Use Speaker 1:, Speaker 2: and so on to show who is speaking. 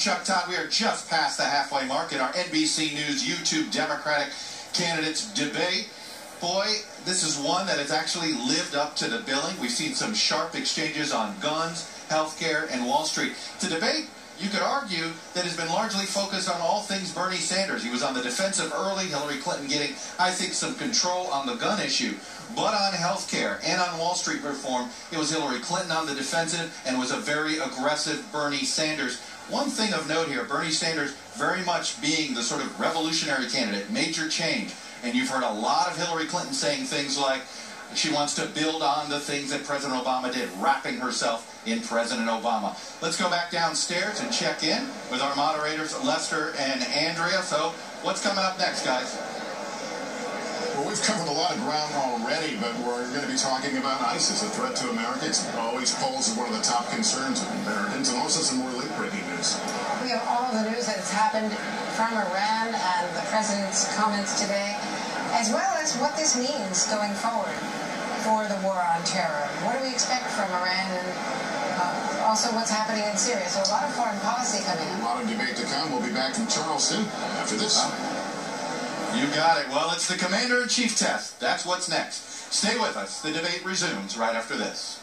Speaker 1: Chuck Todd. We are just past the halfway mark in our NBC News YouTube Democratic candidates debate. Boy, this is one that has actually lived up to the billing. We've seen some sharp exchanges on guns, healthcare, and Wall Street. To debate, you could argue that has been largely focused on all things Bernie Sanders. He was on the defensive early, Hillary Clinton getting, I think, some control on the gun issue. But on health care and on Wall Street reform, it was Hillary Clinton on the defensive and was a very aggressive Bernie Sanders. One thing of note here, Bernie Sanders very much being the sort of revolutionary candidate, major change. And you've heard a lot of Hillary Clinton saying things like, she wants to build on the things that President Obama did, wrapping herself in President Obama. Let's go back downstairs and check in with our moderators, Lester and Andrea. So, what's coming up next, guys?
Speaker 2: Well, we've covered a lot of ground already, but we're going to be talking about ISIS, a threat to America. It's always posed as one of the top concerns of Americans, and also
Speaker 3: all the news that's happened from Iran and the president's comments today, as well as what this means going forward for the war on terror. What do we expect from Iran and uh, also what's happening in Syria? So a lot of foreign policy coming up.
Speaker 2: A lot of debate to come. We'll be back from Charleston after this.
Speaker 1: You got it. Well, it's the Commander-in-Chief test. That's what's next. Stay with us. The debate resumes right after this.